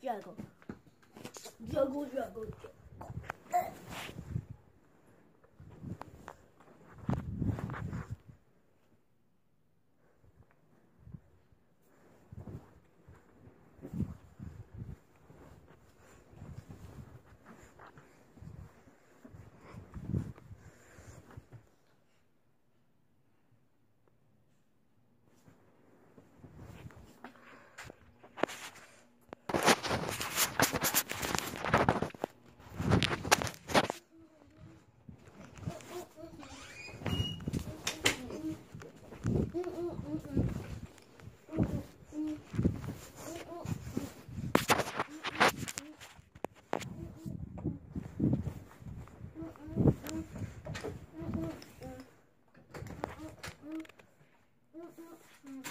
第二个，第二个，第二个。Mm-mm.